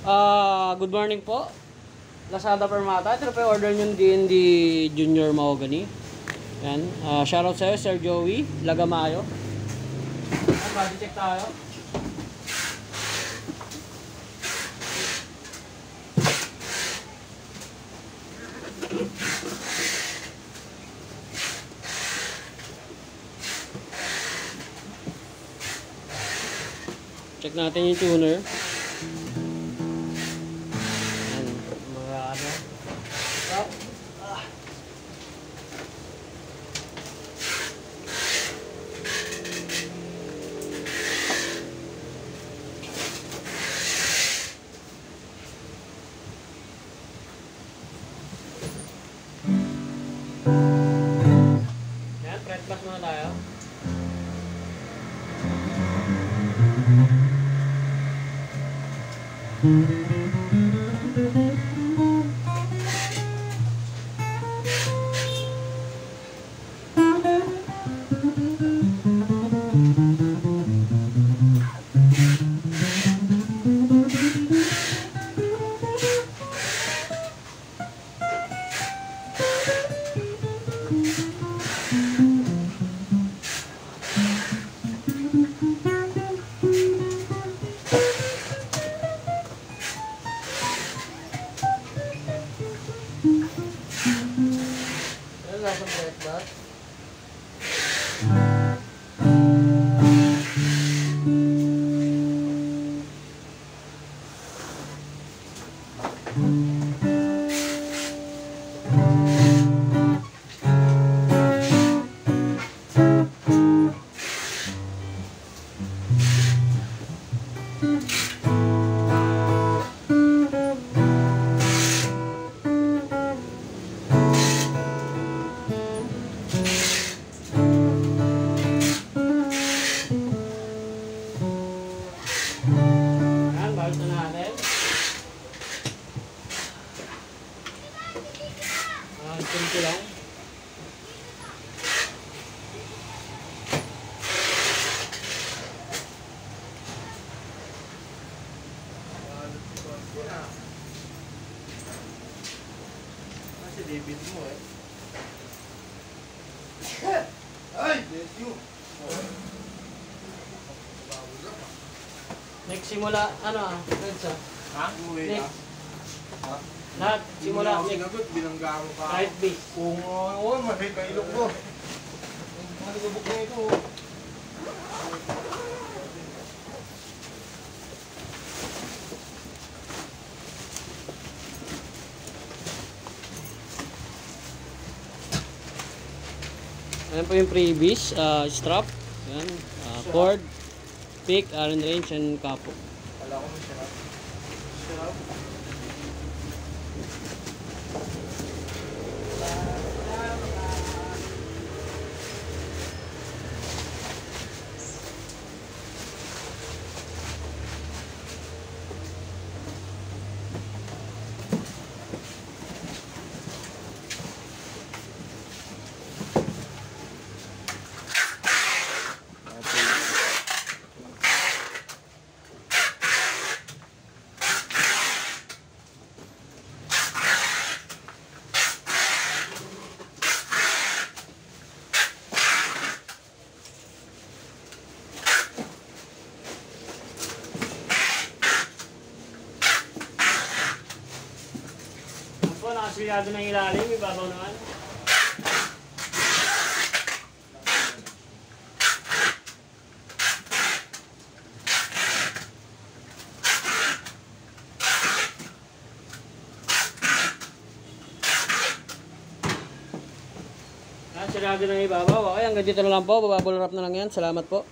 Ah, good morning po. Lazada Permata. Ito po order nyo D&D Junior Mahogany. Yan. Ah, shoutout sa'yo, Sir Joey. Lagamayo. Yan, body check tayo. Check natin yung tuner. Yan, press pass muna tayo. Ano Natin. Ah, uh, lang. David mo eh. Ay! Bless you! Next simula, ano ah, ah. Ha? Umuwi na. Next. Lahat, simula, Hindi mo next. sinagot, binangga mo pa. Right base. Kung oo, mahay kailok ko. Maligabok na ito. Ayan po yung previous ah, strap. Ayan, ah, cord, pick, iron range, and kapo. Wala ko may. Sarap. Nakasigado ng ilalim, ibabaw naman. Ayan, sigado ng ibabaw. Okay, hanggang dito na lang po. Bababol wrap na lang yan. Salamat po.